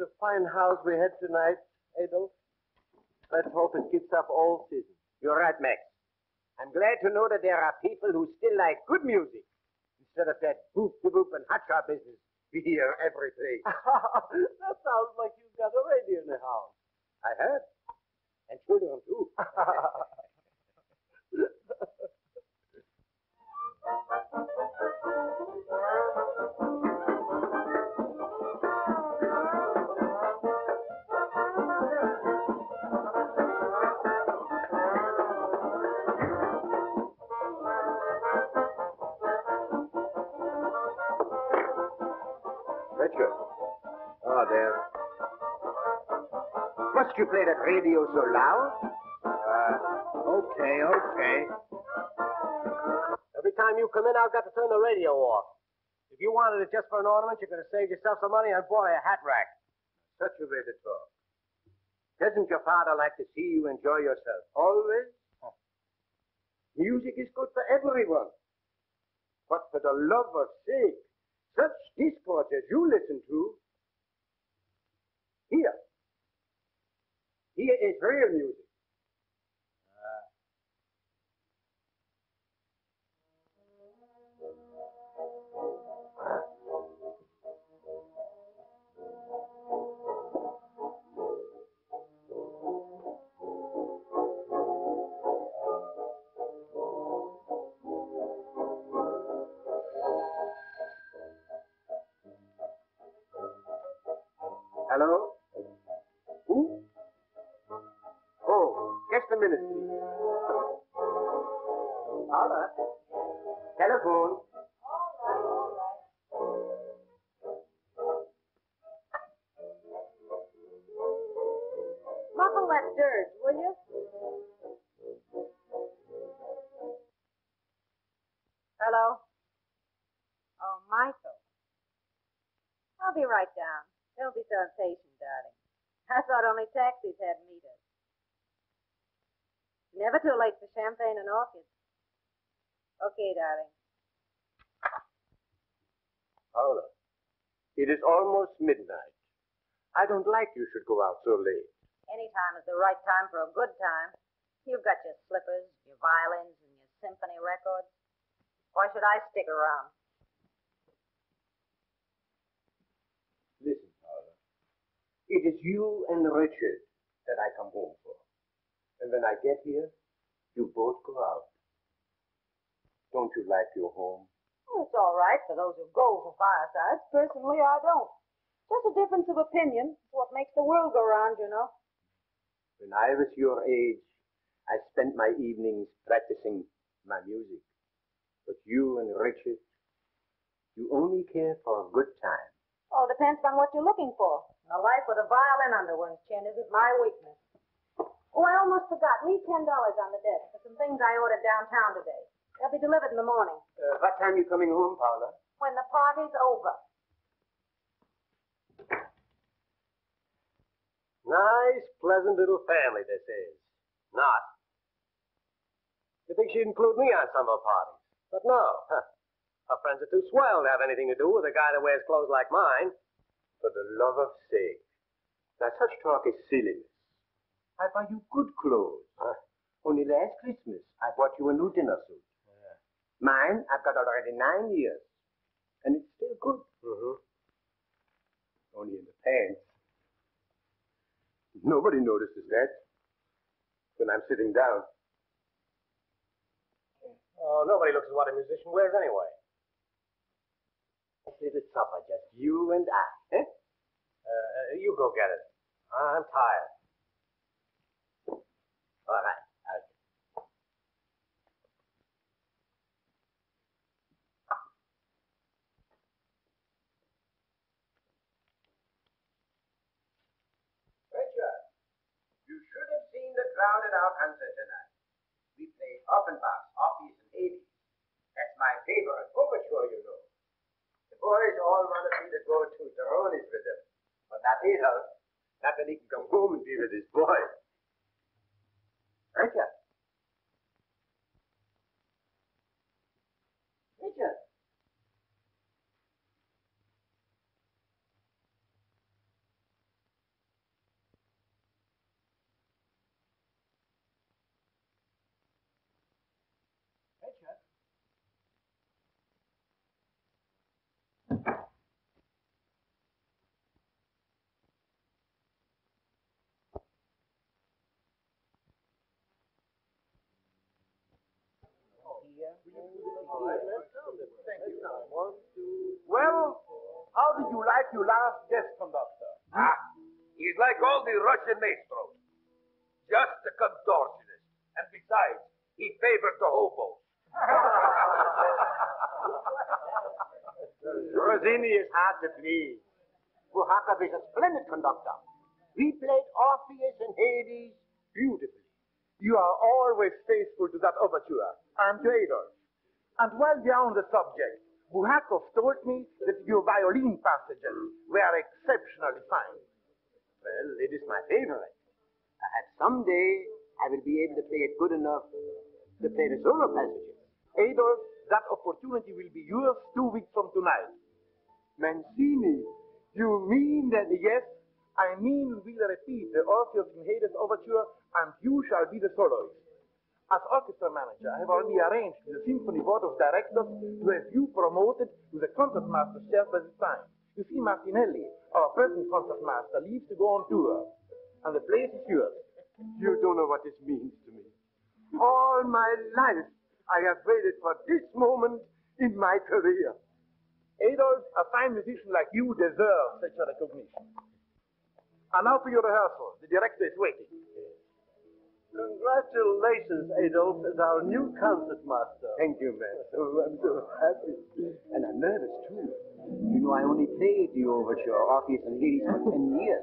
was a fine house we had tonight, Adolf. Let's hope it keeps up all season. You're right, Max. I'm glad to know that there are people who still like good music instead of that boop de boop and hotshot business we hear every place. that sounds like you've got a radio in the house. I heard. And children, too. Richard. Oh, there. Must you play that radio so loud? Uh, okay, okay. Every time you come in, I've got to turn the radio off. If you wanted it just for an ornament, you could have saved yourself some money and bought a hat rack. Such a way to talk. Doesn't your father like to see you enjoy yourself? Always? Music is good for everyone. But for the love of sake, such discords as you listen to, here. Here is real music. Hello? Who? Oh, just a minute, please. Paula? Telephone. Muffle that dirge, will you? Hello? Oh, Michael. I'll be right down. Don't be so impatient, darling. I thought only taxis had meters. Never too late for champagne and orchids. Okay, darling. Paula, it is almost midnight. I don't like you should go out so late. Any time is the right time for a good time. You've got your slippers, your violins, and your symphony records. Why should I stick around? Listen. It is you and Richard that I come home for. And when I get here, you both go out. Don't you like your home? Well, it's all right for those who go for firesides. Personally, I don't. Just a difference of opinion. It's what makes the world go round, you know. When I was your age, I spent my evenings practicing my music. But you and Richard, you only care for a good time. Oh, depends on what you're looking for. A life with a violin under one's chin isn't my weakness. Oh, I almost forgot. Leave ten dollars on the desk for some things I ordered downtown today. They'll be delivered in the morning. Uh, what time you coming home, Paula? When the party's over. Nice, pleasant little family this is. Not. You think she'd include me on some of her parties? But no. Huh. Her friends are too swell to have anything to do with a guy that wears clothes like mine. For the love of sake. Now, such talk is silliness. I buy you good clothes. Huh? Only last Christmas, I bought you a new dinner suit. Mine, I've got already nine years. And it's still good. Mm-hmm. Only in the pants. Nobody notices that when I'm sitting down. Oh, nobody looks at what a musician wears anyway. Leave supper, just you and I. Eh? Uh, you go get it. I'm tired. All right. Richard, you should have seen the crowd at our concert tonight. We played Offenbach's Orpheus and Hades. That's my favorite overture, you know. Boys all wanted me to go to Taronis with them. But not Adolf. Not that he can come home and be with his boys. Richard. Richard. Well, how did you like your last guest conductor? Ah, he's like all the Russian maestros. Just a contortionist. And besides, he favored the hobos. Rossini is hard to please. Buhakov is a splendid conductor. He played Orpheus and Hades beautifully. You are always faithful to that overture and to Adolf. And while we are on the subject, Buhakov told me that your violin passages were exceptionally fine. Well, it is my favorite. Perhaps someday I will be able to play it good enough to play the solo passages. Adolf, that opportunity will be yours two weeks from tonight. Mancini, you mean that? Yes, I mean we'll repeat the Orpheus and Hades overture and you shall be the soloist. As orchestra manager, I have already arranged with the Symphony Board of Directors to have you promoted to the concertmaster chef by this time. You see, Martinelli, our present concertmaster, leaves to go on tour, and the place is yours. You don't know what this means to me. All my life, I have waited for this moment in my career. Adolf, a fine musician like you deserves such a recognition. And now for your rehearsal. The director is waiting. Congratulations, Adolf, as our new concertmaster. Thank you. Oh, I'm so happy. And I'm nervous, too. You know, I only played the overture, Orpheus and Hades, for ten years.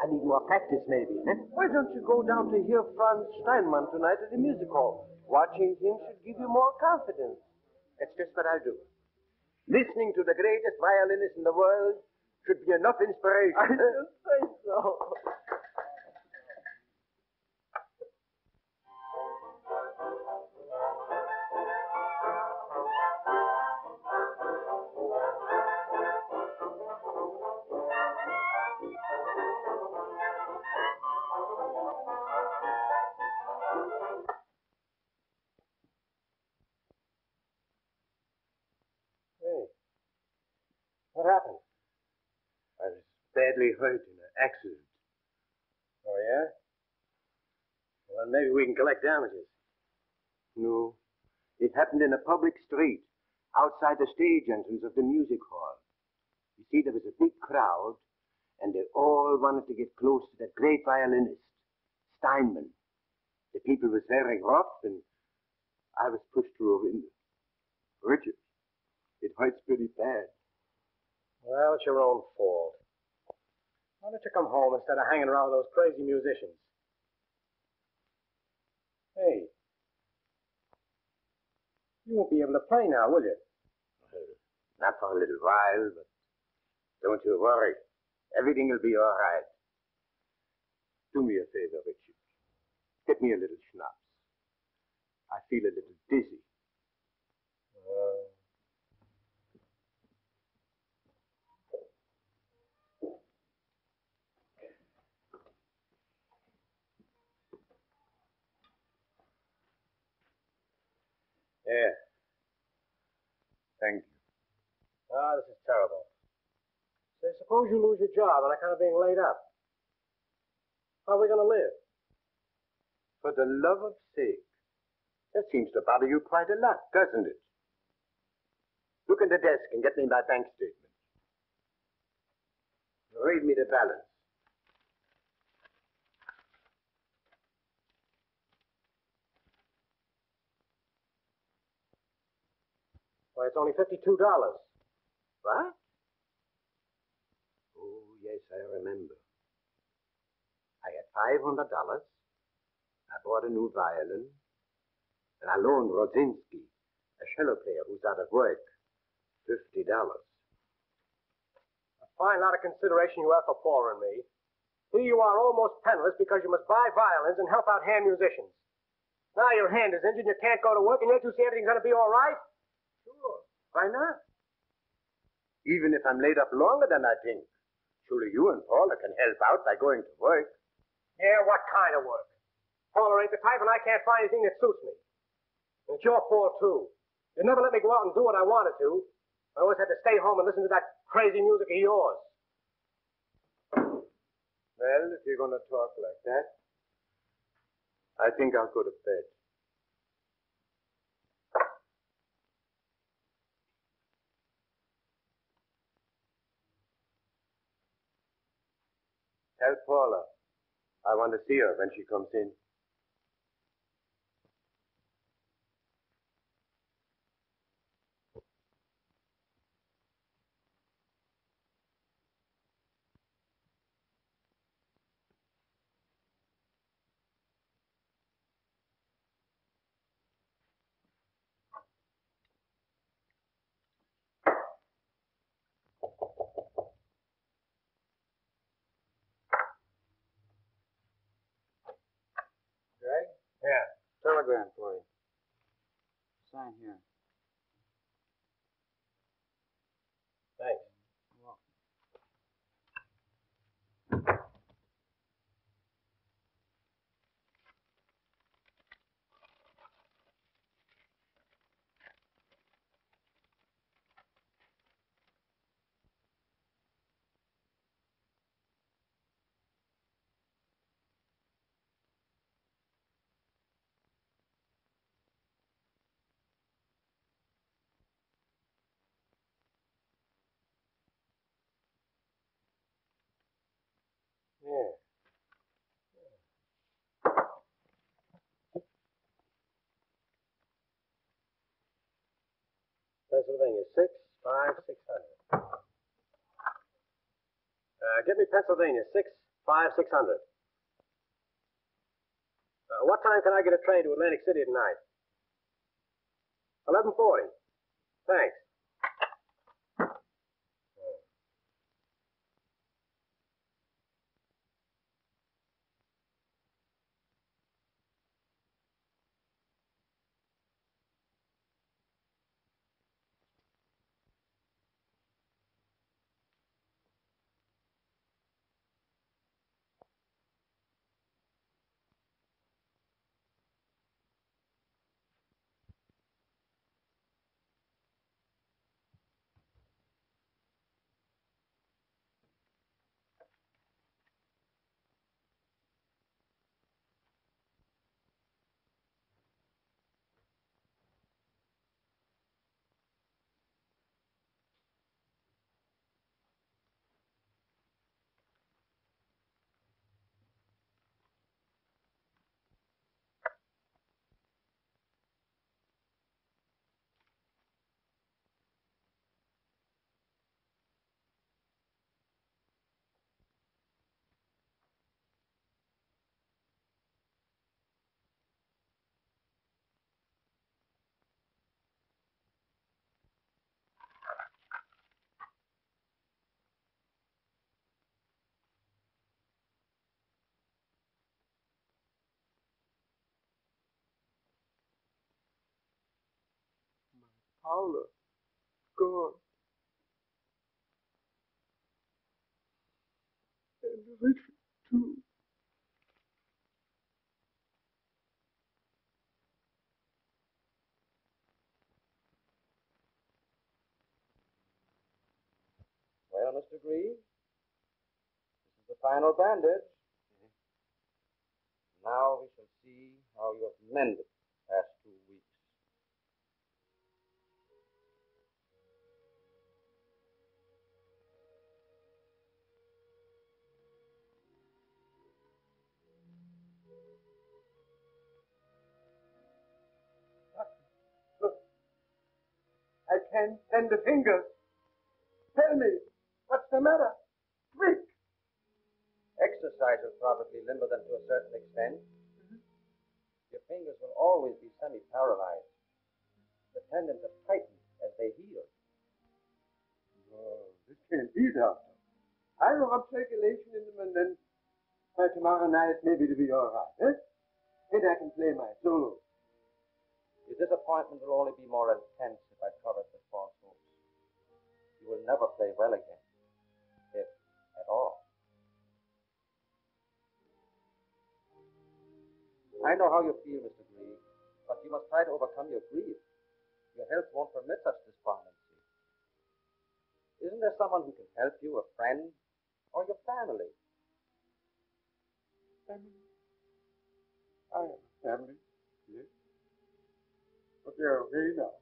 I need more practice, maybe. Huh? Why don't you go down to hear Franz Steinmann tonight at the music hall? Watching him should give you more confidence. That's just what I'll do. Listening to the greatest violinist in the world should be enough inspiration. I should say so. Happened? I was badly hurt in an accident. Oh, yeah? Well, maybe we can collect damages. No, it happened in a public street outside the stage entrance of the music hall. You see, there was a big crowd, and they all wanted to get close to that great violinist, Steinman. The people was very rough, and I was pushed through a window. Richard, it hurts pretty bad. Well, it's your own fault. Why don't you come home instead of hanging around with those crazy musicians? Hey. You won't be able to play now, will you? Not for a little while, but don't you worry. Everything will be all right. Do me a favor, Richard. Get me a little schnapps. I feel a little dizzy. Uh, Yeah. Thank you. Ah, this is terrible. Say, suppose you lose your job on account of being laid up. How are we going to live? For the love of sake. That seems to bother you quite a lot, doesn't it? Look in the desk and get me my bank statement. Read me the balance. Why, it's only $52. What? Oh, yes, I remember. I had $500. I bought a new violin. And I loaned Rodzinski, a cello player who's out of work, $50. A fine lot of consideration you have for Paul and me. Here you are almost penniless because you must buy violins and help out hand musicians. Now your hand is injured and you can't go to work, and yet you say everything's going to be all right? Why not? Even if I'm laid up longer than I think, surely you and Paula can help out by going to work. Yeah, what kind of work? Paula ain't the type, and I can't find anything that suits me. And it's your fault, too. You never let me go out and do what I wanted to. I always had to stay home and listen to that crazy music of yours. Well, if you're going to talk like that, I think I'll go to bed. Tell Paula. I want to see her when she comes in. Yeah. Telegram for you. Sign here. Thanks. Yeah. Pennsylvania, six, five, six hundred. Uh, get me Pennsylvania, six, five, six hundred. Uh, what time can I get a train to Atlantic City tonight? Eleven forty. Thanks. Paula, gone. And Richard, too. Well, Mr. Grieve, this is the final bandage. Mm-hmm. Now we shall see how you have mended Can't the fingers. Tell me, what's the matter? Quick! Exercise will probably limber them to a certain extent. Your fingers will always be semi-paralyzed. The tendons are tightened as they heal. No, this can't be, Doctor. I will rub circulation in them and then by tomorrow night maybe it'll be all right, eh? And I can play my solo. Your disappointment will only be more intense if I cover it with false hopes. You will never play well again, if at all. I know how you feel, Mr. Grieve, but you must try to overcome your grief. Your health won't permit such despondency. Isn't there someone who can help you, a friend, or your family? Family? I have a family, yes. But they're okay now.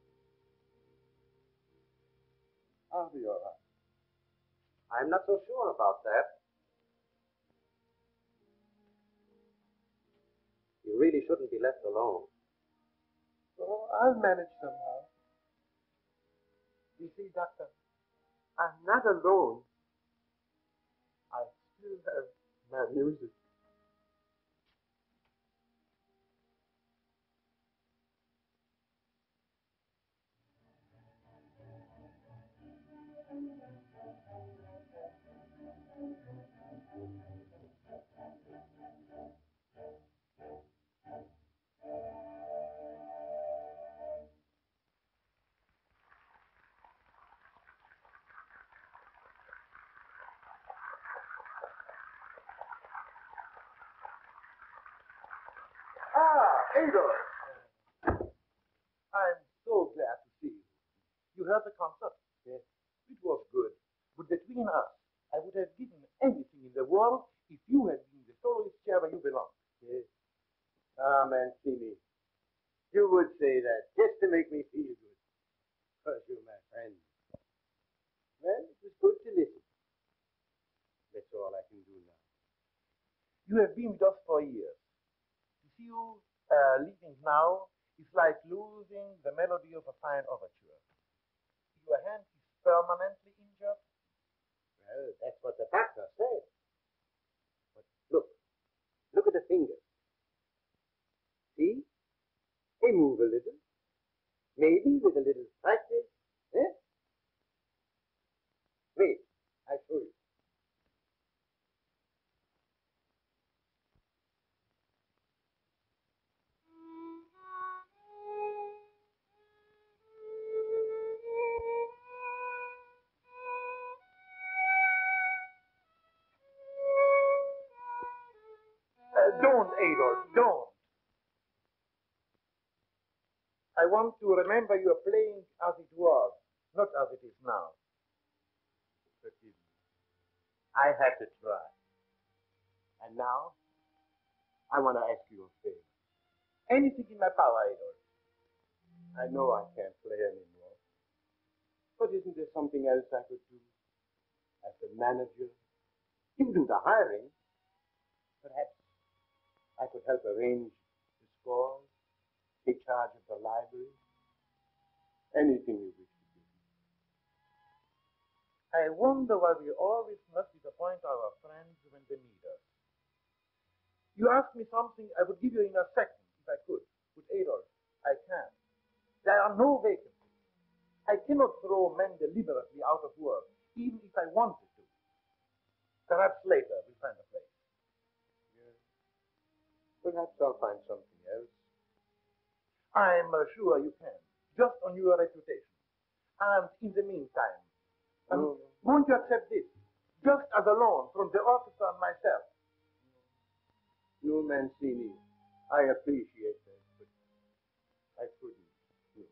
I'll be all right. I'm not so sure about that. You really shouldn't be left alone. Oh, I'll manage somehow. You see, Doctor, I'm not alone. I still have my music. To remember you are playing as it was, not as it is now. Forgive me. I had to try. And now, I want to ask you a favor. Anything in my power, Adolf. I know I can't play anymore. But isn't there something else I could do? As a manager? You do the hiring. Perhaps I could help arrange the scores, take charge of the library. Anything you wish to do. I wonder why we always must disappoint our friends when they need us. You asked me something I would give you in a second if I could. But Adolf, I can't. There are no vacancies. I cannot throw men deliberately out of work, even if I wanted to. Perhaps later we'll find a place. Yes. Perhaps I'll find something else. I'm sure you can, just on your reputation. And in the meantime, um, No, won't you accept this, just as a loan from the officer and myself? No, Mancini. I appreciate that, but I couldn't. No.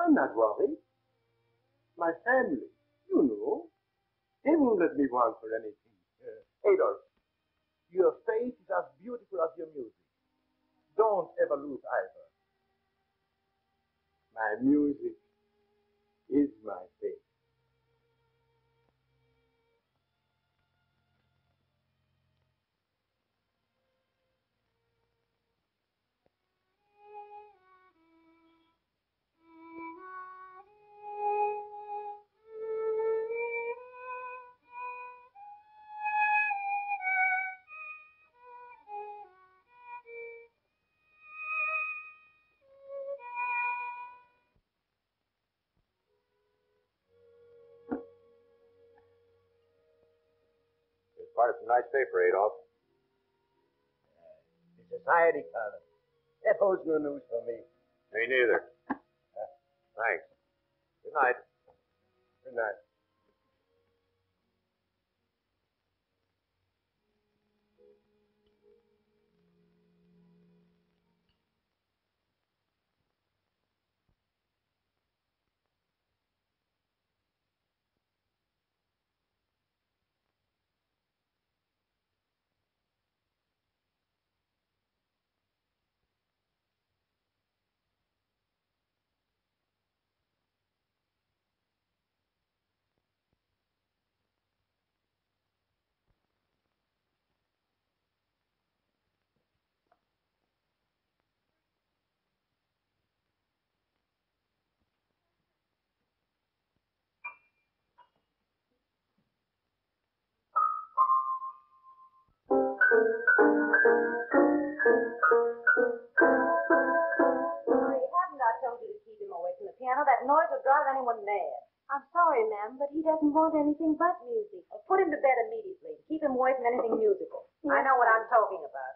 I'm not worried. My family, you know, they won't let me want for anything. Uh, Adolf, your face is as beautiful as your music. Don't ever lose either. My music is my faith. Nice paper, Adolf. The society column. That holds no news for me. Me neither. Thanks. Good night. Good night. Marie, haven't I told you to keep him away from the piano? That noise will drive anyone mad. I'm sorry, ma'am, but he doesn't want anything but music. Well, put him to bed immediately. Keep him away from anything musical. I know what I'm talking about.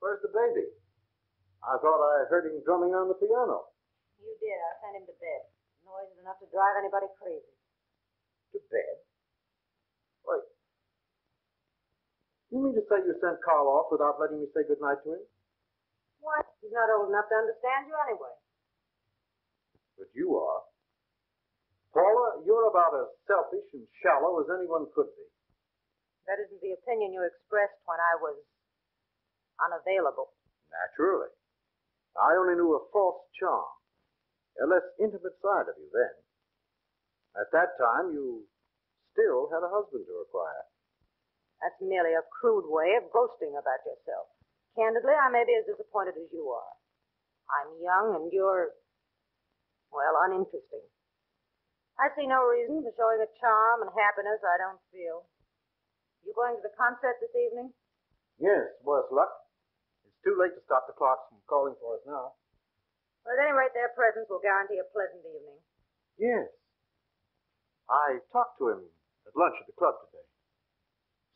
Where's the baby? I thought I heard him drumming on the piano. You did. I sent him to bed. Noise is enough to drive anybody crazy. To bed? Wait. You mean to say you sent Carl off without letting me say good night to him? What? He's not old enough to understand you anyway. But you are. Paula, you're about as selfish and shallow as anyone could be. That isn't the opinion you expressed when I was unavailable. Naturally. I only knew a false charm, a less intimate side of you then. At that time, you still had a husband to acquire. That's merely a crude way of boasting about yourself. Candidly, I may be as disappointed as you are. I'm young and you're, well, uninteresting. I see no reason for showing a charm and happiness I don't feel. You going to the concert this evening? Yes, worse luck. It's too late to stop the Clarks from calling for us now. Well, at any rate, their presence will guarantee a pleasant evening. Yes. I talked to him at lunch at the club today.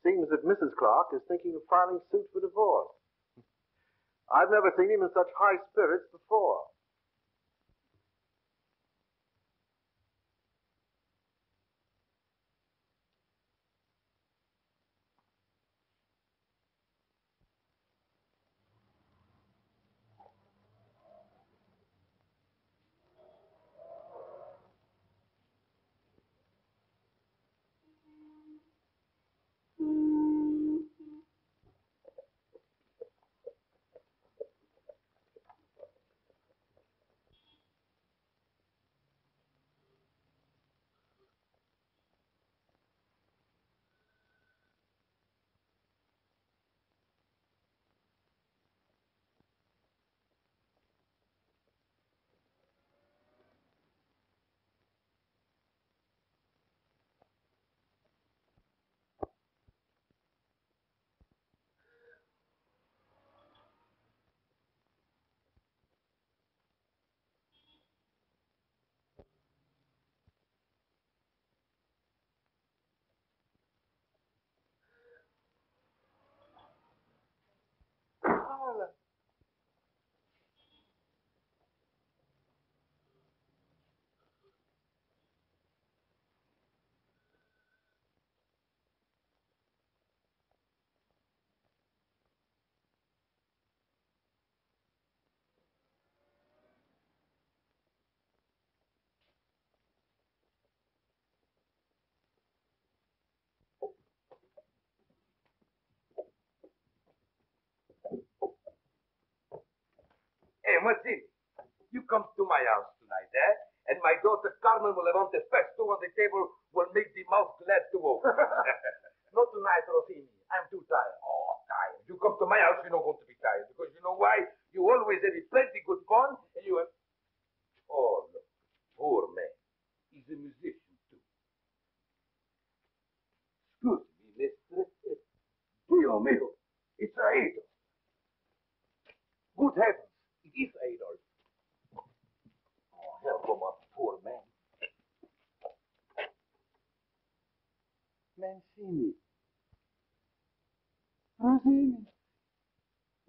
Seems that Mrs. Clark is thinking of filing suit for divorce. I've never seen him in such high spirits before. aula. Hey, Mazzini, you come to my house tonight, eh? And my daughter Carmen will want the first two on the table will make the mouth glad to open. Not tonight, Rossini. I'm too tired. oh, tired. You come to my house, you're not going to be tired. Because you know why? You always have plenty good fun, and you have... Oh, look. Poor man. He's a musician, too. Excuse me, mister. Dio mio. It's a Adolf. Good heavens. Is Adolf. Oh, help him up, poor man. Mancini. Mancini.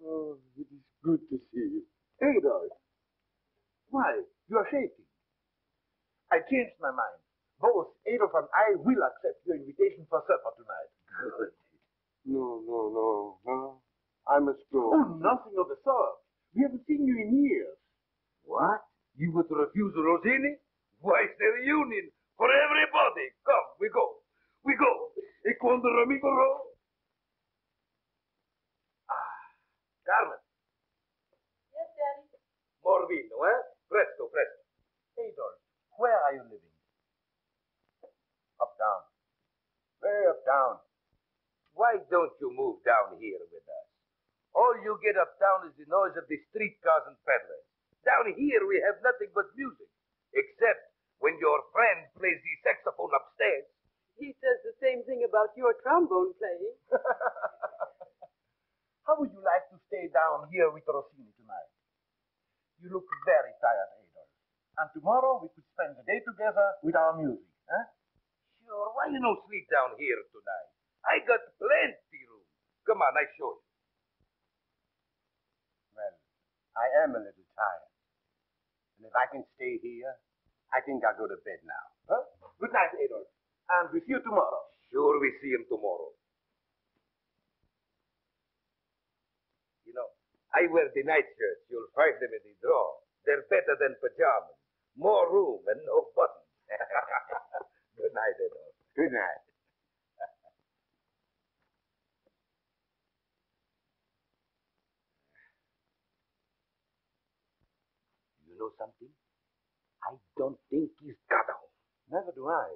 Oh, it is good to see you. Adolf. Why, you are shaking. I changed my mind. Both Adolf and I will accept your invitation for supper tonight. Good. No, no, no, no. I must go. Oh, nothing of the sort. We haven't seen you in years. What? You would refuse Rossini? Why, it's a reunion for everybody. Come, we go. We go. E quando l'amico Ro... Ah, Carmen. Yes, Daddy. More vino, eh? Presto, presto. Adolf, where are you living? Uptown. Way uptown. Why don't you move down here with us? All you get uptown is the noise of the streetcars and peddlers. Down here we have nothing but music, except when your friend plays the saxophone upstairs. He says the same thing about your trombone playing. How would you like to stay down here with Rossini tonight? You look very tired, Adolf. And tomorrow we could spend the day together with our music, eh? Sure, why you no sleep down here tonight? I got plenty room. Come on, I show you. Well, I am a little tired. And if I can stay here, I think I'll go to bed now. Huh? Good night, Adolf. And we see you tomorrow. Sure, we see him tomorrow. You know, I wear the night shirts. You'll find them in the drawer. They're better than pajamas. More room and no buttons. Good night, Adolf. Good night. You know something? I don't think he's got a home. Never do I.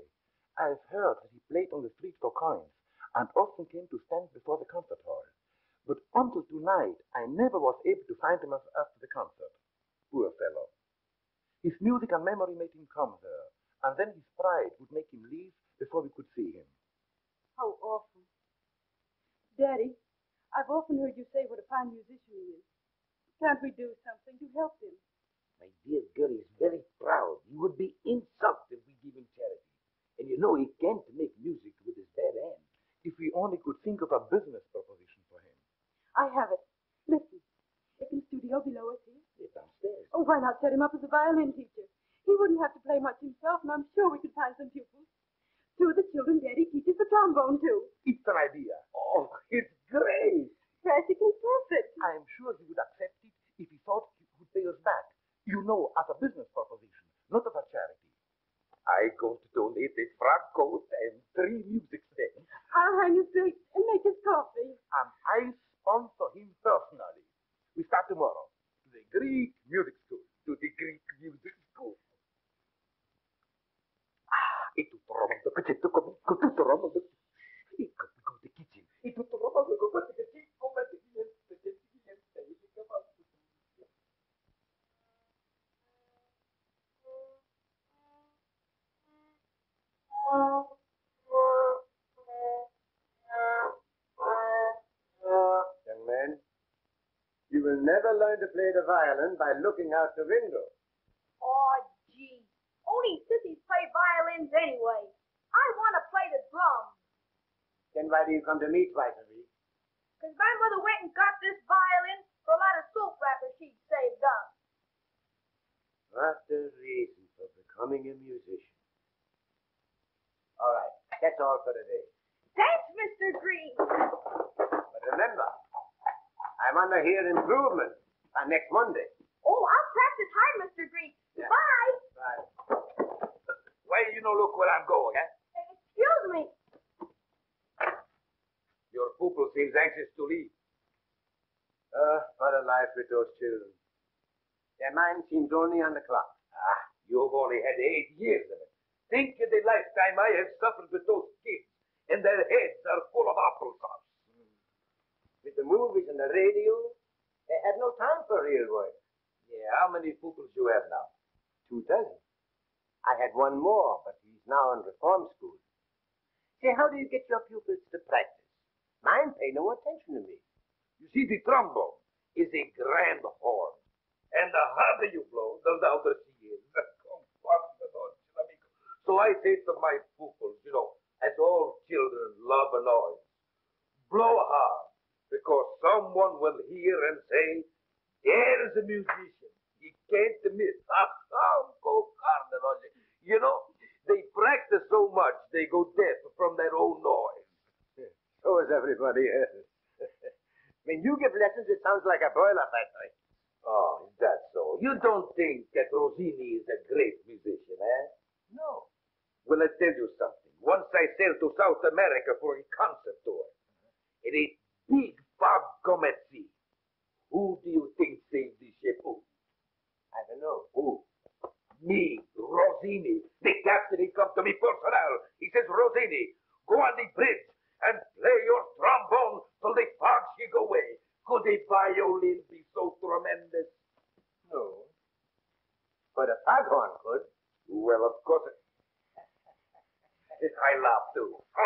I've heard that he played on the street for coins and often came to stand before the concert hall. But until tonight, I never was able to find him after the concert. Poor fellow. His music and memory made him come there, and then his pride would make him leave before we could see him. How awful. Daddy, I've often heard you say what a fine musician he is. Can't we do something to help him? My dear girl is very proud. He would be insulted if we give him charity. And you know he can't make music with his bad hand. If we only could think of a business proposition for him. I have it. Listen. Isn't studio below us here? It's downstairs. Oh, why not set him up as a violin teacher? He wouldn't have to play much himself, and I'm sure we could find some pupils. Two of the children Daddy teaches the trombone to. It's an idea. Oh, it's great. Why do you come to me twice a week? Because my mother went and got this violin for a lot of soap wrappers she'd saved up. What a reason for becoming a musician. All right, that's all for today. Thanks, Mr. Green. But remember, I'm under here improvement on next Monday. Oh, I'll practice hard, Mr. Green. Yeah. Bye. Bye. Why you no look where I'm going, eh? Excuse me. Your pupil seems anxious to leave. Uh, what a life with those children. Their mind seems only on the clock. Ah, you've only had eight years of it. Think of the lifetime I have suffered with those kids, and their heads are full of applesauce. With the movies and the radio, they had no time for real work. Yeah, how many pupils you have now? Two dozen. I had one more, but he's now in reform school. Say, how do you get your pupils to practice? Mine pay no attention to me. You see, the trombone is a grand horn, and the harder you blow, the louder she is. So I say to my pupils, you know, as all children love a noise, blow hard, because someone will hear and say, there's a musician. He can't miss. You know, they practice so much, they go deaf from their own noise. So is everybody else. when you give lessons, it sounds like a boiler factory. Oh, is that so? You don't think that Rossini is a great musician, eh? No. Well, I tell you something. Once I sailed to South America for a concert tour, and a big Bob come. Who do you think saved the ship? Who? I don't know. Who? Me, Rossini. The captain, he come to me personal. He says, Rossini, go on the bridge and play your trombone till the fog she go away. Could a violin be so tremendous? No. But a foghorn could. Well, of course it. I laugh too.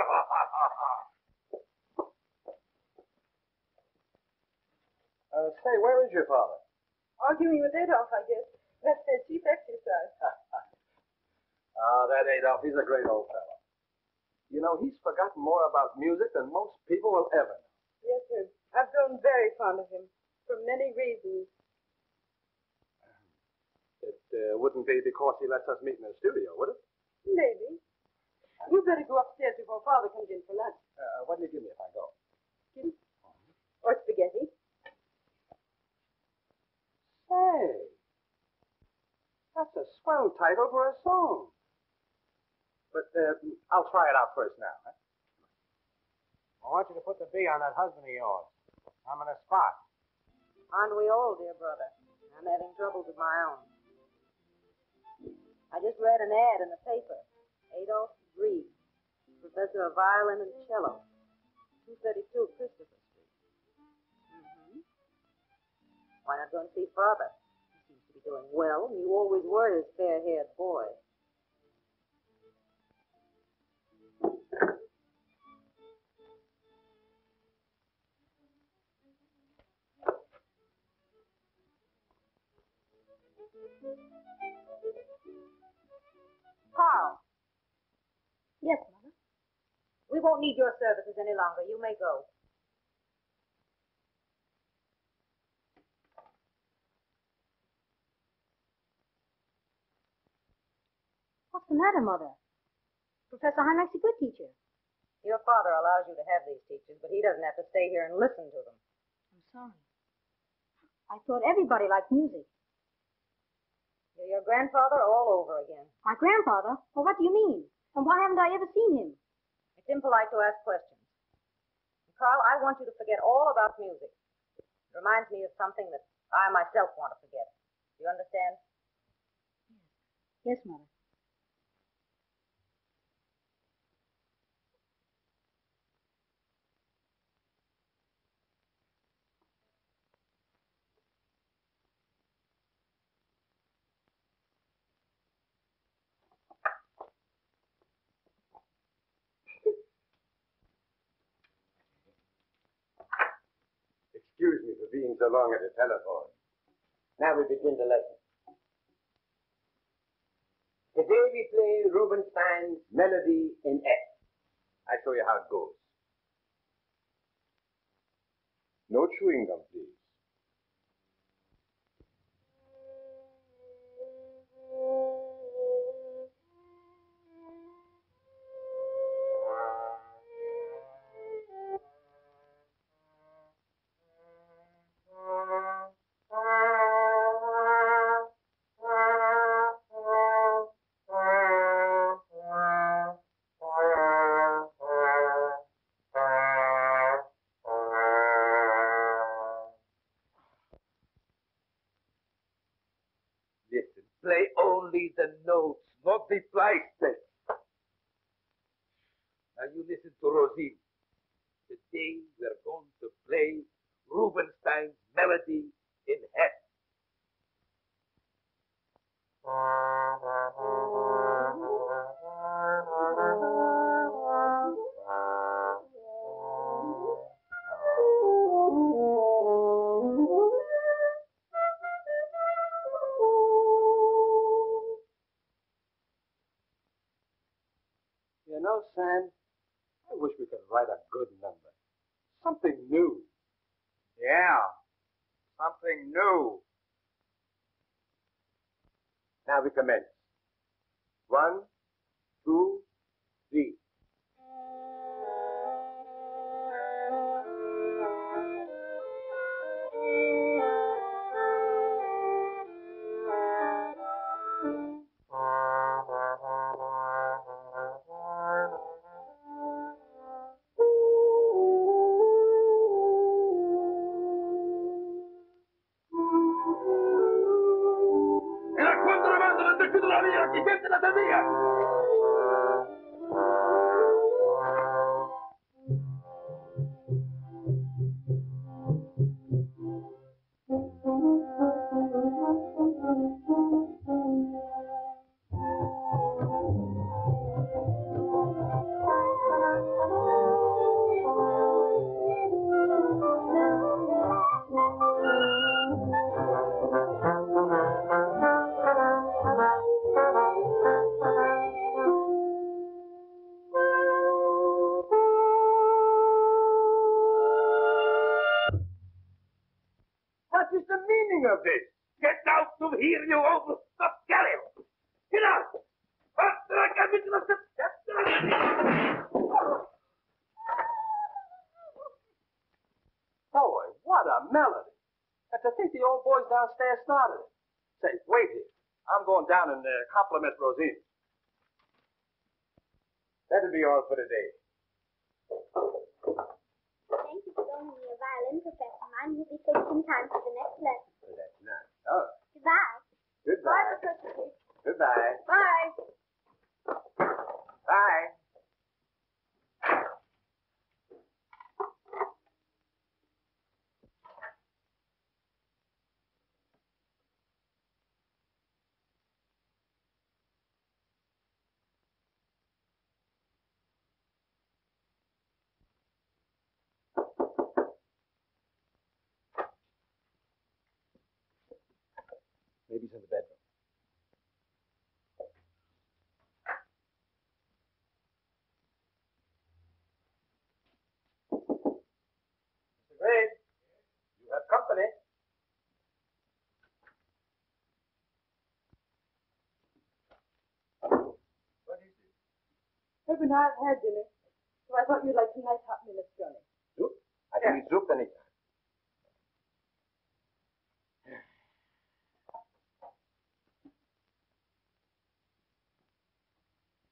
uh, say, where is your father? Arguing with Adolf, I guess. That's their chief exercise. Ah, uh, that Adolf, he's a great old fellow. You know, he's forgotten more about music than most people will ever. Yes, sir. I've grown very fond of him for many reasons. It uh, wouldn't be because he lets us meet in the studio, would it? Maybe. You better go upstairs before Father comes in for lunch. Uh, what do you give me if I go? Chicken? Or spaghetti. Say, that's a swell title for a song. But uh, I'll try it out first now. Huh? I want you to put the B on that husband of yours. I'm in a spot. Aren't we all, dear brother? I'm having troubles of my own. I just read an ad in the paper. Adolf Reed, professor of violin and cello, 232 Christopher Street. Mm-hmm. Why not go and see Father? He seems to be doing well, you always were his fair-haired boy. Carl. Yes, Mother. We won't need your services any longer. You may go. What's the matter, Mother? Professor Heinrich's a good teacher. Your father allows you to have these teachers, but he doesn't have to stay here and listen to them. I'm sorry. I thought everybody liked music. You're your grandfather all over again. My grandfather? Well, what do you mean? And why haven't I ever seen him? It's impolite to ask questions. Carl, I want you to forget all about music. It reminds me of something that I myself want to forget. Do you understand? Yes, Mother. Excuse me for being so long at the telephone. Now we begin the lesson. Today we play Rubinstein's Melody in F. I show you how it goes. No chewing gum, please. Play only the notes, not the places. Now you listen to Rossini. Today we're going to play Rubinstein's Melody in F. Sam, I wish we could write a good number. Something new. Yeah. Something new. Now we commence. One, two, three. Compliment Rossini. That'll be all for today. Thank you for loaning me a violin, Professor. Mine will be fixed in time for the next lesson. Well, that's nice. Oh, Goodbye. goodbye. Bye, Professor. Goodbye. Bye. Bye. Maybe he's in the bedroom. Mr. Gray, you have company. What is it? Heaven, I've had dinner. So I thought you'd like some nice hot minestrone. Soup? I can eat soup anytime.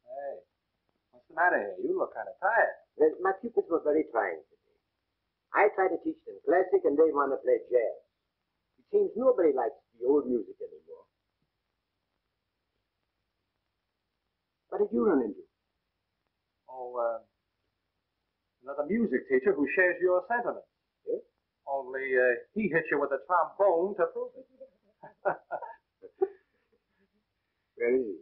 Hey, what's the matter here? You look kind of tired. Well, my pupils were very trying today. I try to teach them classic and they want to play jazz. It seems nobody likes the old music anymore. What did you run into? Oh, uh, another music teacher who shares your sentiments. Yes? Only uh, he hit you with a trombone to prove it. Where is he?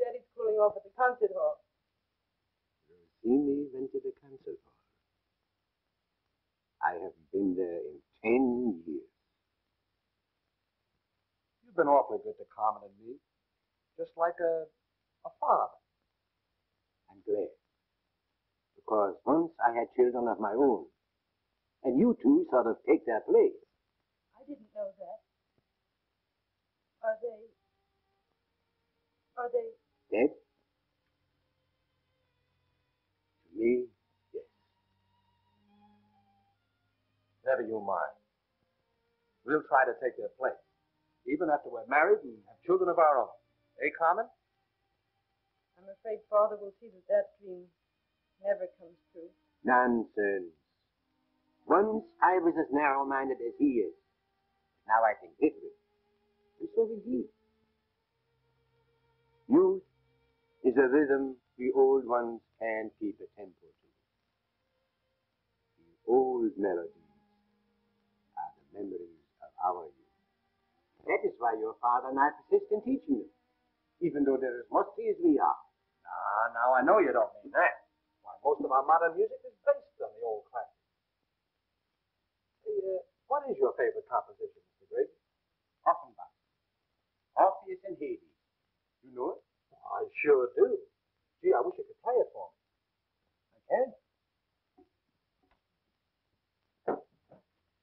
Daddy's cooling off at the concert hall. Rossini went to the concert hall. I haven't been there in ten years. You've been awfully good to Carmen and me. Just like a, a father. I'm glad. Because once I had children of my own. And you two sort of take their place. I didn't know that. Are they. Are they. Dead? Never you mind. We'll try to take their place. Even after we're married and have children of our own. Eh, Carmen? I'm afraid Father will see that that dream never comes true. Nonsense. Once I was as narrow-minded as he is. Now I think different. And so will he. Youth is a rhythm the old ones can't keep a tempo to. The old the memories of our youth. That is why your father and I persist in teaching them, even though they're as musty as we are. Ah, now I know you don't mean that. Why, most of our modern music is based on the old classics. Hey, uh, what is your favorite composition, Mr. Griggs? Offenbach, Orpheus and Hades. You know it? I sure do. Gee, I wish you could play it for me. I can.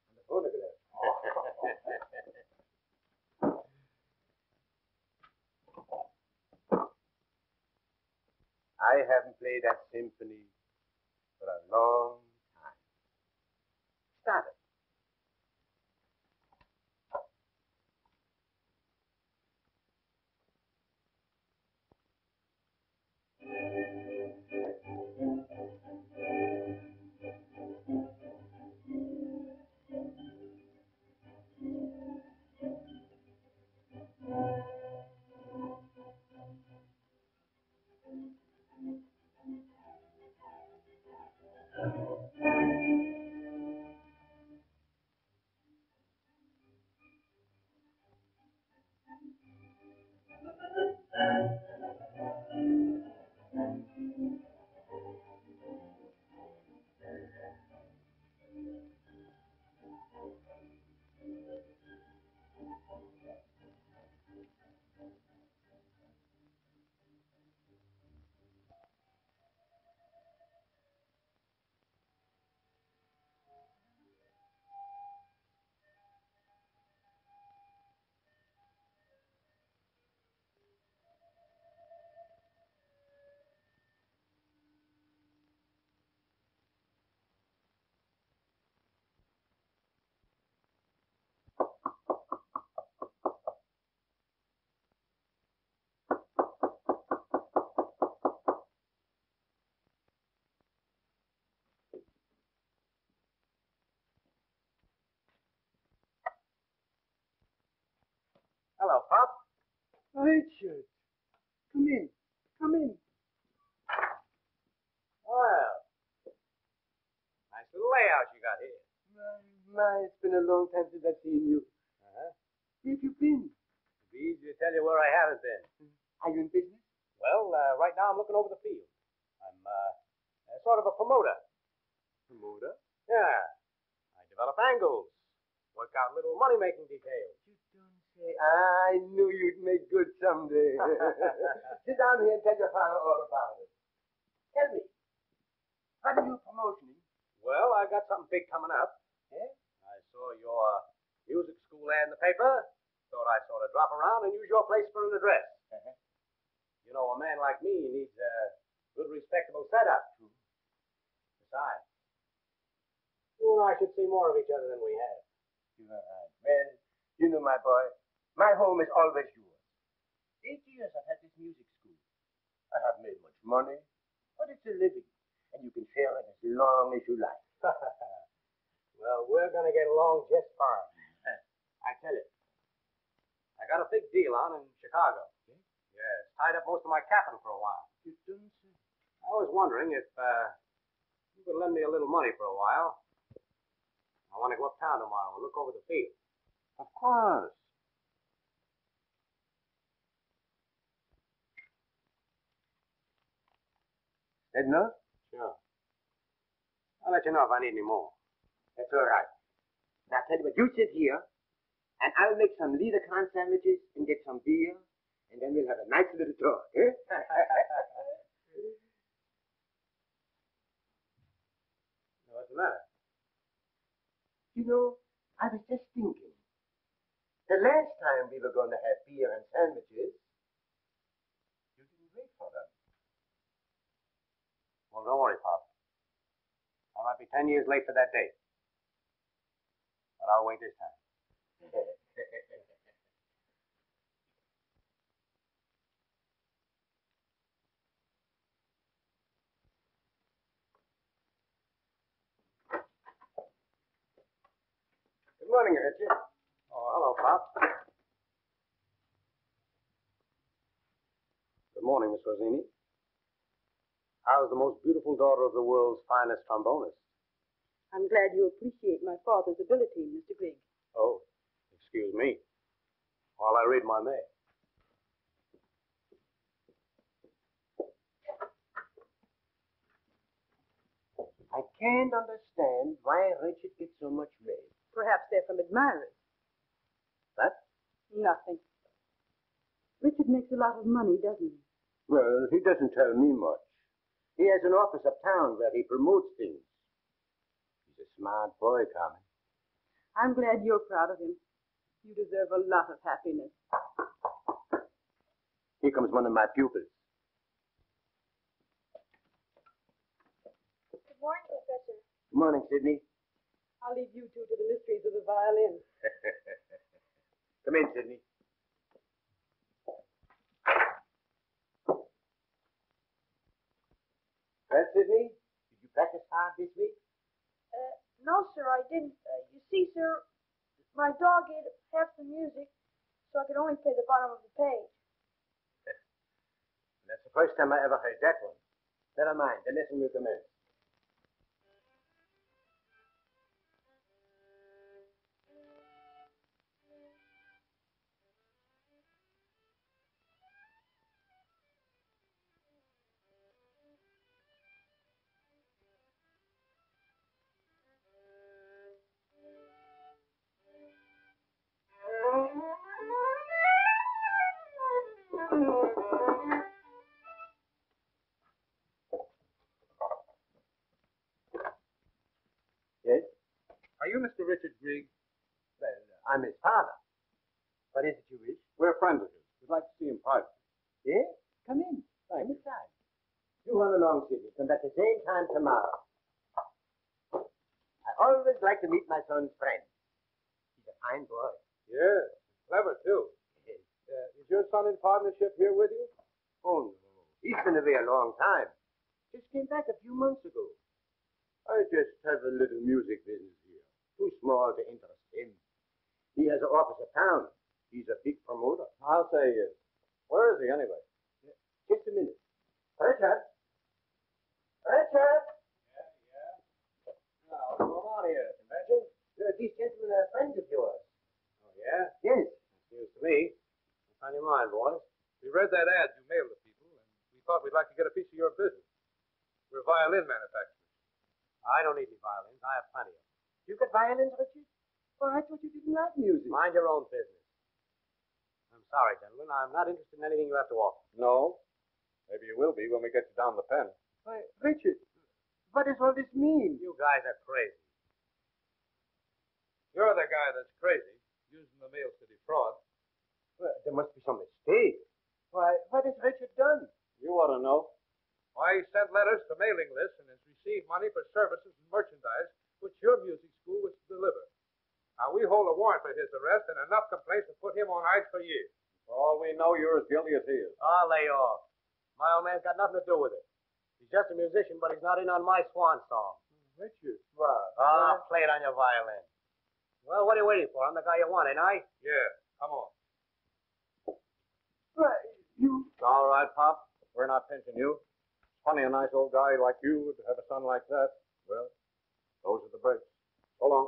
On the phonograph. I haven't played that symphony for a long time. Start it. Hello, Pop. Richard. Come in. Come in. Well, nice little layout you got here. My, my, it's been a long time since I've seen you. Uh-huh. Where have you been? It'd be easy to tell you where I haven't been. Are you in business? Well, uh, right now I'm looking over the field. I'm uh, sort of a promoter. Promoter? Yeah. I develop angles, work out little money-making details. You. I knew you'd make good someday. Sit down here and tell your father all about it. Tell me, what are you promoting? Well, I got something big coming up. Yeah? I saw your music school ad in the paper. Thought I'd sort of drop around and use your place for an address. Uh-huh. You know, a man like me needs a good, respectable setup. Besides, you and I should see more of each other than we have. You're right. Well, you know, my boy, my home is always yours. Eight years I've had this music school. I haven't made much money, but it's a living, and you can share it as long as you like. well, we're going to get along just fine. I tell you, I got a big deal on in Chicago. Yes, tied up most of my capital for a while. You don't say. I was wondering if uh, you could lend me a little money for a while. I want to go uptown tomorrow and look over the field. Of course. Enough? Sure. I'll let you know if I need any more. That's all right. Now, tell you what, you sit here, and I'll make some Liederkranz sandwiches and get some beer, and then we'll have a nice little talk, eh? What's the matter? you know, I was just thinking. The last time we were going to have beer and sandwiches, you didn't wait for them. Well, don't worry, Pop. I might be ten years late for that date. But I'll wait this time. Good morning, Richard. Oh, hello, Pop. Good morning, Miss Rossini. How's the most beautiful daughter of the world's finest trombonist? I'm glad you appreciate my father's ability, Mr. Grigg. Oh, excuse me. While I read my mail. I can't understand why Richard gets so much mail. Perhaps they're from admirers. What? Nothing. Richard makes a lot of money, doesn't he? Well, he doesn't tell me much. He has an office uptown where he promotes things. He's a smart boy, Carmen. I'm glad you're proud of him. You deserve a lot of happiness. Here comes one of my pupils. Good morning, Professor. Good morning, Sidney. I'll leave you two to the mysteries of the violin. Come in, Sidney. Well, did you practice hard this week? Uh, no, sir, I didn't. Uh, you see, sir, my dog ate half the music, so I could only play the bottom of the page. That's the first time I ever heard that one. Never mind, the lesson will commence. Mr. Richard Grigg? Well, I'm his father. What is it you wish? We're friends of his. We'd like to see him privately. Yes? Come in. Come inside. You run along, Sidney. Come back the same time tomorrow. I always like to meet my son's friends. He's a fine boy. Yes, clever too. Uh, is your son in partnership here with you? Oh, no. He's been away a long time. Just came back a few months ago. I just have a little music business too small to interest him. He has an office in town. He's a big promoter. I'll say he is. Where is he, anyway? Just a minute. Richard? Richard? Yeah, yeah. Now, come on here? Convention? Uh, these gentlemen are friends of yours. Oh, yeah? Yes. Seems to me. What's on your mind, boys? We read that ad you mailed to people, and we thought we'd like to get a piece of your business. We're violin manufacturers. I don't need any violins. I have plenty of them. You got violins, Richard? Well, I thought you didn't like music. Mind your own business. I'm sorry, gentlemen. I'm not interested in anything you have to offer. No. Maybe you will be when we get you down the pen. Why, Richard, what does all this mean? You guys are crazy. You're the guy that's crazy, using the mails to defraud. Well, there must be some mistake. Why, what has Richard done? You ought to know. Why, he sent letters to mailing lists and has received money for services and merchandise which your music school was to deliver. Now, we hold a warrant for his arrest and enough complaints to put him on ice for years. For all we know, you're as guilty as he is. I'll lay off. My old man's got nothing to do with it. He's just a musician, but he's not in on my swan song. Richard, what? Ah, play it on your violin. Well, what are you waiting for? I'm the guy you want, ain't I? Yeah, come on. Why, you... All right, Pop. We're not pinching you. It's funny a nice old guy like you would have a son like that. Well, those are the breaks. So long.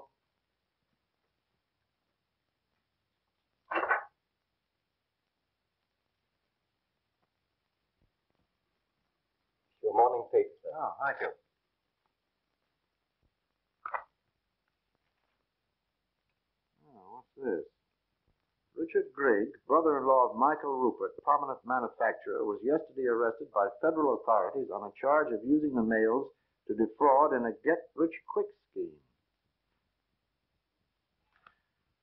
Your morning paper, sir. Oh, thank you. Oh, what's this? Richard Grigg, brother-in-law of Michael Rupert, prominent manufacturer, was yesterday arrested by federal authorities on a charge of using the mails to defraud in a get-rich-quick scheme.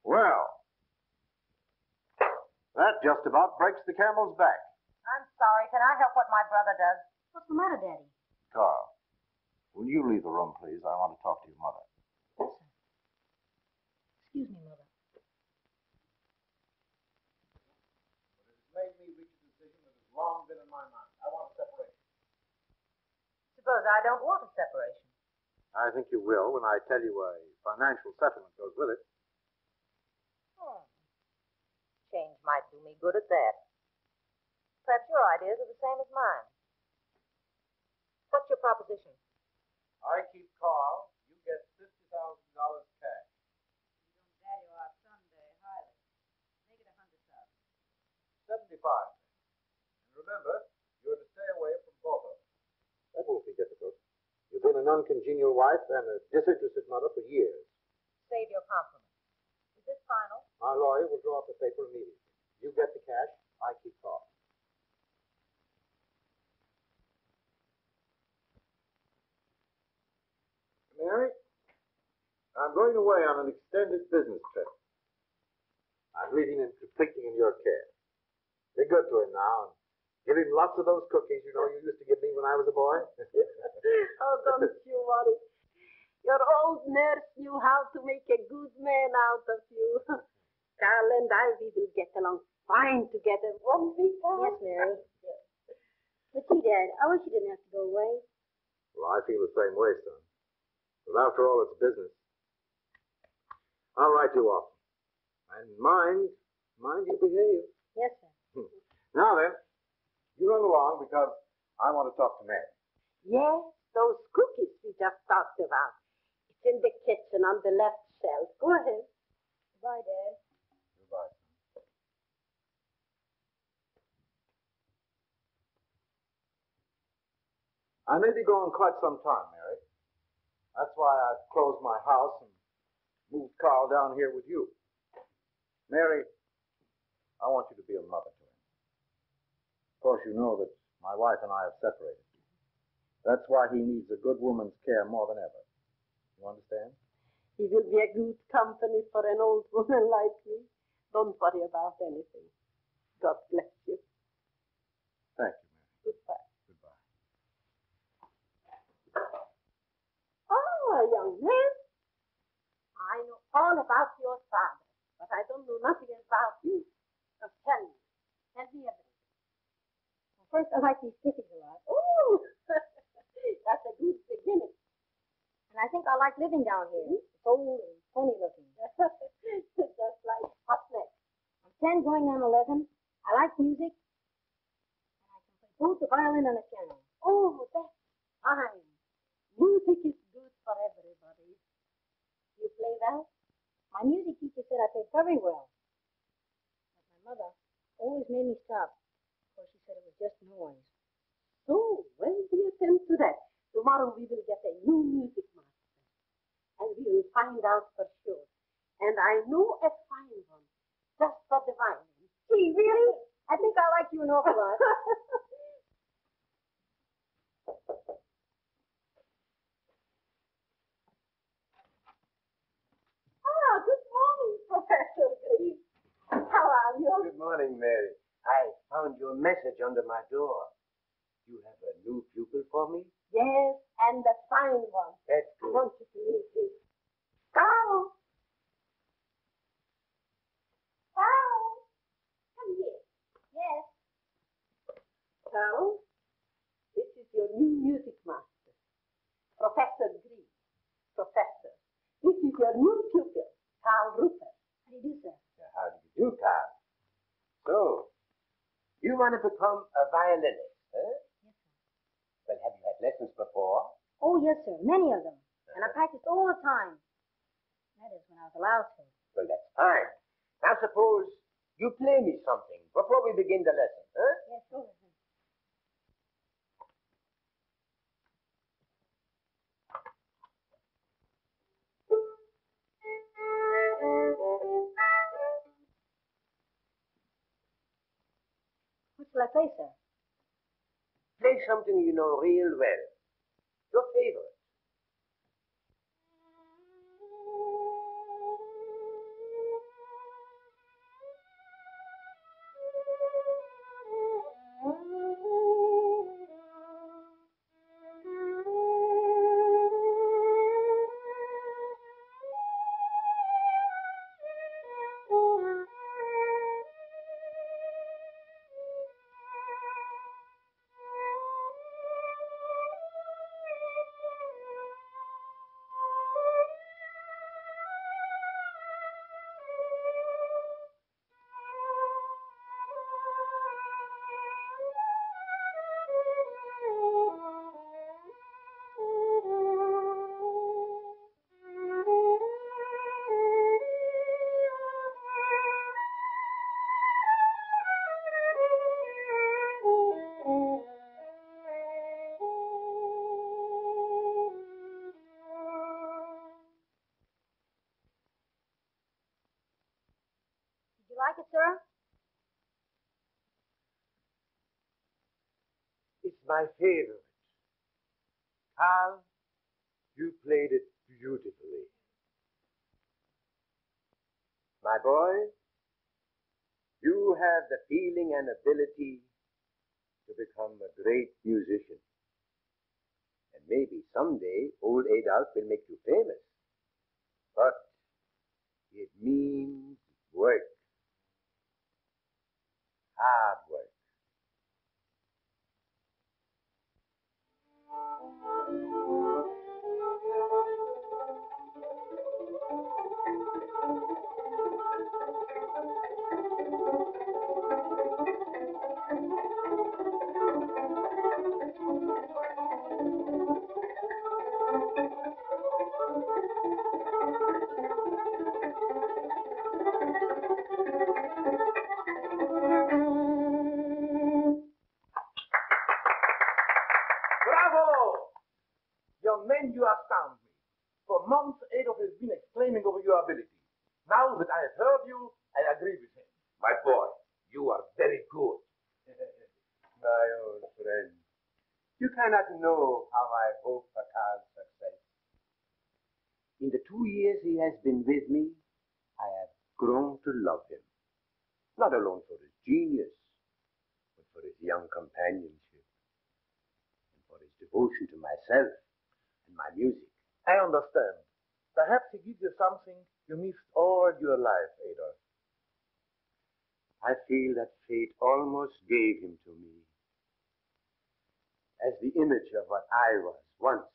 Well, that just about breaks the camel's back. I'm sorry. Can I help what my brother does? What's the matter, Daddy? Carl, will you leave the room, please? I want to talk to your mother. Yes, sir. Excuse me, Mother. It has made me reach a decision that has long been in my mind. I want a separation. Suppose I don't want a separation. I think you will when I tell you a financial settlement goes with it. Hmm. Change might do me good at that. Perhaps your ideas are the same as mine. What's your proposition? I keep Carl. You get fifty thousand dollars cash. You don't value our son very highly. Make it a hundred thousand. Seventy-five. And remember, you're to stay away from both of us. That won't be difficult. You've been an uncongenial wife and a disinterested mother for years. Save your compliment. Is this final? My lawyer will draw up the paper immediately. You get the cash, I keep Carl. Mary, I'm going away on an extended business trip. I'm leaving him completely in your care. Be good to him now and give him lots of those cookies you know you used to give me when I was a boy. oh, don't you worry. Your old nurse knew how to make a good man out of you. Carl and I, we will get along fine together, won't we, Carl? Yes, Mary. But gee, Dad, I wish you didn't have to go away. Well, I feel the same way, son. But after all, it's business. I'll write you off. And mind, mind you behave. Yes, sir. Hmm. Now then, you run along because I want to talk to Mary. Yes, those cookies we just talked about. It's in the kitchen on the left shelf. Go ahead. Bye, Dad. I may be gone quite some time, Mary. That's why I've closed my house and moved Carl down here with you. Mary, I want you to be a mother to him. Of course, you know that my wife and I have separated. That's why he needs a good woman's care more than ever. You understand? He will be a good company for an old woman like me. Don't worry about anything. God bless you. Thank you, Mary. Goodbye. Goodbye. Oh, young man. I know all about your father, but I don't know nothing about you. So tell me. Tell me everything. First, I like these cookies a lot. Oh, that's a good beginning. And I think I like living down here. Hmm? It's old and funny looking. Just like what's next? I'm 10 going on 11. I like music. And I can play both the violin and the piano. Oh, that's fine. Music is good for everybody. You play well? My music teacher said I played very well. But my mother always made me stop. Course, she said it was just noise. So, when we attend to that, tomorrow we will get a new music master. And we will find out for sure. And I know a fine one, just for the violin. Gee, really? I think I like you an awful lot. Ah, good morning, Professor Green. How are you? Good morning, Mary. I found your message under my door. You have a new pupil for me? Yes, and a fine one. That's I good. want you to meet him. Carl! Carl! Come here. Yes. Carl, this is your new music master, Professor Green. Professor, this is your new pupil, Carl Rupert. How do you do, sir? How do you do, Carl? So, you want to become a violinist, huh? Yes, sir. Well, have you had lessons before? Many of them. And I practiced all the time. That is, when I was allowed to. Well, that's fine. Now, suppose you play me something before we begin the lesson, my favorite. Carl, you played it beautifully. My boy, you have the feeling and ability to become a great musician. And maybe someday old Adolf will make you famous. But it means work. Hard I was once.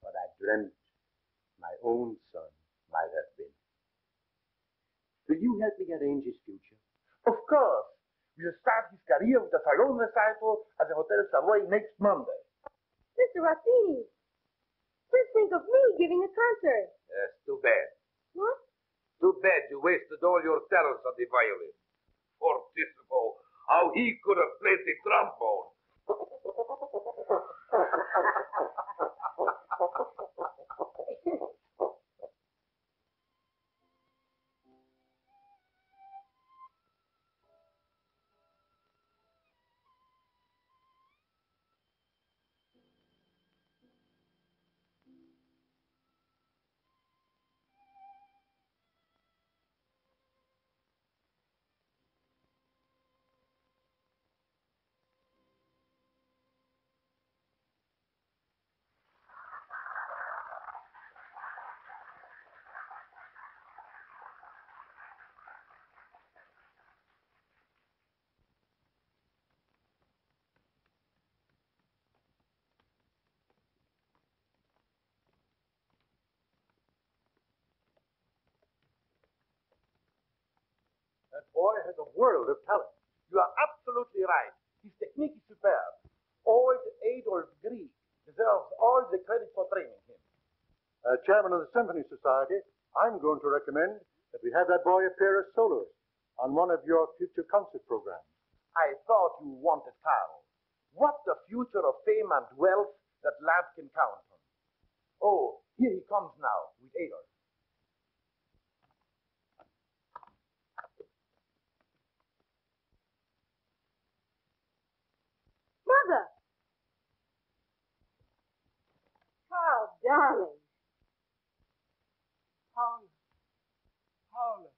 What I dreamt my own son might have been. Will you help me arrange his future? Of course. We'll start his career with a salon recital at the Hotel Savoy next Monday. Mr. Rossini, just think of me giving a concert. Yes, too bad. What? Too bad you wasted all your talents on the violin. Fortissimo, how he could have played the trombone. ちょっとちょっとちょっとちょっと変えたな。That boy has a world of talent. You are absolutely right. His technique is superb. Old Adolf Grieg deserves all the credit for training him. As chairman of the Symphony Society, I'm going to recommend that we have that boy appear as soloist on one of your future concert programs. I thought you wanted Carl. What a future of fame and wealth that lad can count on. Oh, here he comes now with Adolf. Mother! Carl, darling. Paula. Paula.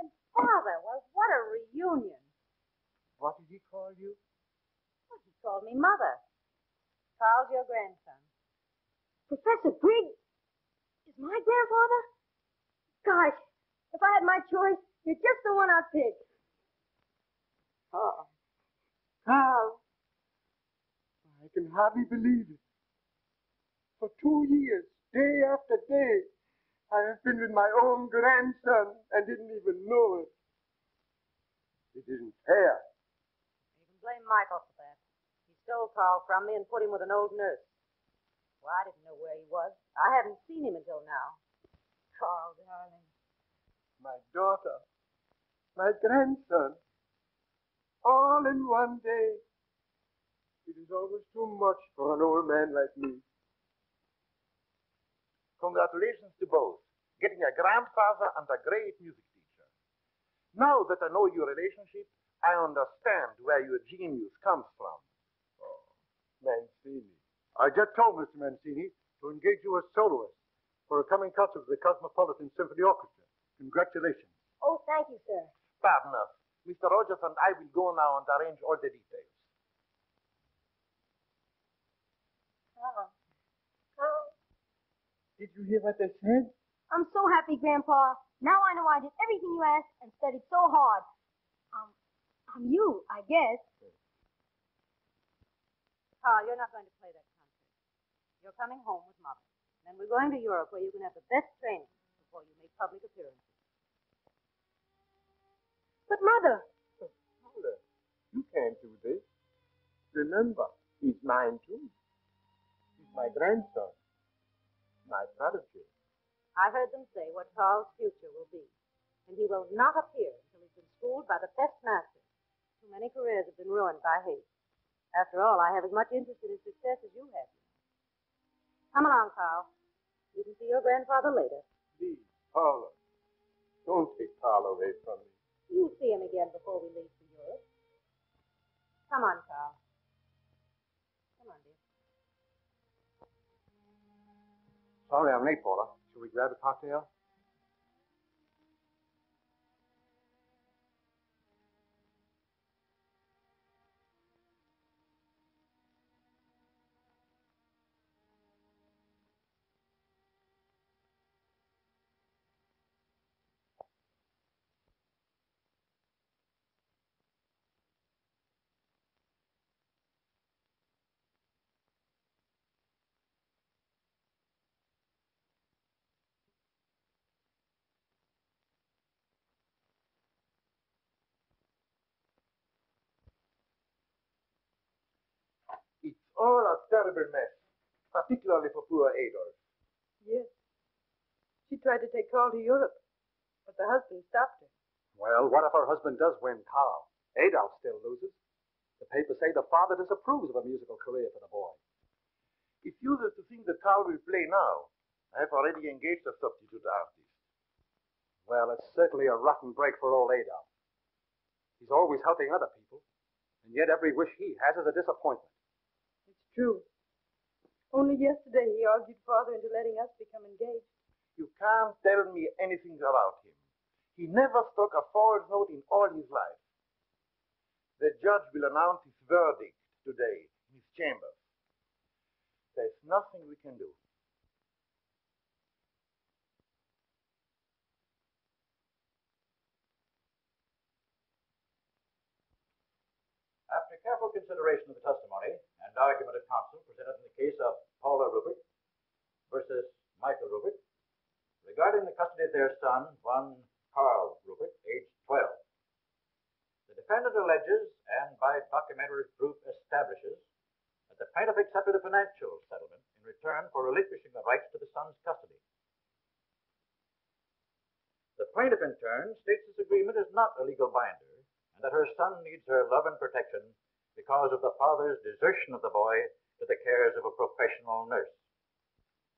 And Father, well, what a reunion. What did he call you? Well, he called me Mother. Carl's your grandson. Professor Grigg is my grandfather? Gosh, if I had my choice, you're just the one I'd pick. Ah, Carl. I can hardly believe it. For two years, day after day, I have been with my own grandson and didn't even know it. It isn't fair. You can blame Michael for that. He stole Carl from me and put him with an old nurse. Well, I didn't know where he was. I haven't seen him until now. Carl, darling. My daughter, my grandson, all in one day. It is always too much for an old man like me. Congratulations to both, getting a grandfather and a great music teacher. Now that I know your relationship, I understand where your genius comes from. Oh, Mancini. I just told Mr. Mancini to engage you as soloist for a coming concert of the Cosmopolitan Symphony Orchestra. Congratulations. Oh, thank you, sir. Pardon us. Mr. Rogers and I will go now and arrange all the details. Carl. Carl. Did you hear what they said? I'm so happy, Grandpa. Now I know I did everything you asked and studied so hard. Um, I'm you, I guess. Carl, you're not going to play that concert. You're coming home with Mother. Then we're going to Europe where you can have the best training before you make public appearances. But, Mother, Paula, you can't do this. Remember, he's mine too. He's my grandson. My prodigy. I heard them say what Carl's future will be. And he will not appear until he's been schooled by the best masters. Too many careers have been ruined by hate. After all, I have as much interest in his success as you have. Come along, Carl. You can see your grandfather later. Please, Paula. Don't take Carl away from me. You'll see him again before we leave for Europe. Come on, Carl. Sorry I'm late, Paula. Shall we grab a cocktail? All a terrible mess, particularly for poor Adolf. Yes. She tried to take Carl to Europe, but the husband stopped her. Well, what if her husband does win Carl? Adolf still loses. The papers say the father disapproves of a musical career for the boy. It's useless to think that Carl will play now. I have already engaged a substitute artist. Well, it's certainly a rotten break for old Adolf. He's always helping other people, and yet every wish he has is a disappointment. True. Only yesterday he argued father into letting us become engaged. You can't tell me anything about him. He never struck a false note in all his life. The judge will announce his verdict today in his chambers. There's nothing we can do. After careful consideration of the testimony and argument of counsel presented in the case of Paula Rupert versus Michael Rupert, regarding the custody of their son, one Carl Rupert, aged alleges and by documentary proof establishes that the plaintiff accepted a financial settlement in return for relinquishing the rights to the son's custody. The plaintiff, in turn, states this agreement is not a legal binder and that her son needs her love and protection because of the father's desertion of the boy to the cares of a professional nurse.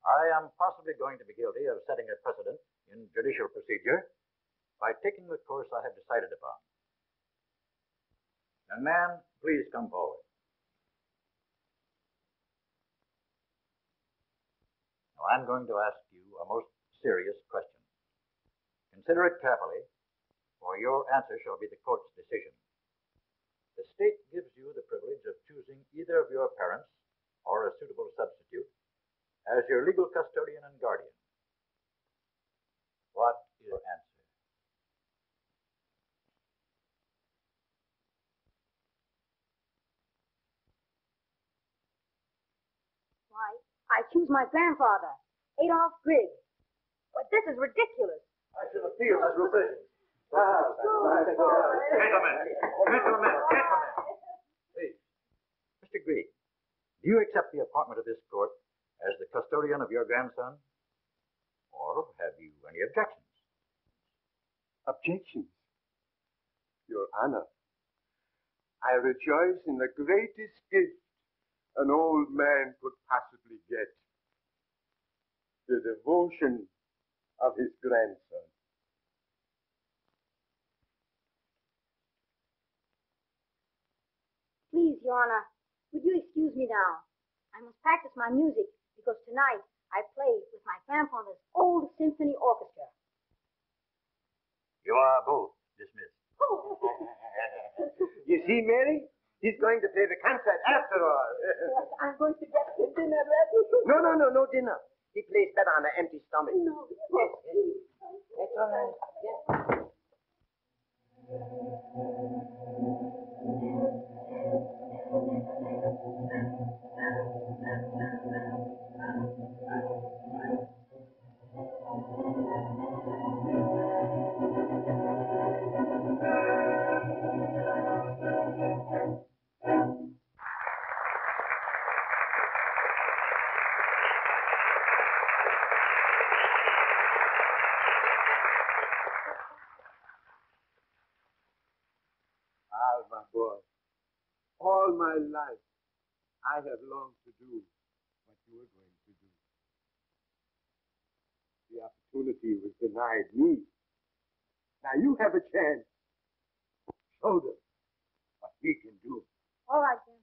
I am possibly going to be guilty of setting a precedent in judicial procedure by taking the course I have decided upon. Young man, please come forward. Now I'm going to ask you a most serious question. Consider it carefully, for your answer shall be the court's decision. The state gives you the privilege of choosing either of your parents or a suitable substitute as your legal custodian and guardian. What is your answer? Why, I choose my grandfather, Adolf Grigg. But this is ridiculous. I should appeal this revision. Gentlemen, gentlemen, gentlemen. Mr. Grigg, do you accept the appointment of this court as the custodian of your grandson? Or have you any objections? Objections? Your Honor, I rejoice in the greatest gift an old man could possibly get the devotion of his grandson. Please, Your Honor, would you excuse me now? I must practice my music because tonight I play with my grandfather's old symphony orchestra. You are both dismissed. You see, Mary? He's going to play the concert after all. I'm going to get the dinner ready. no, no, no, no dinner. He plays better on an empty stomach. No, Yes, yes. That's all right. Yes. Longed to do what you are going to do. The opportunity was denied me. Now you have a chance. Show them what we can do. All right, then.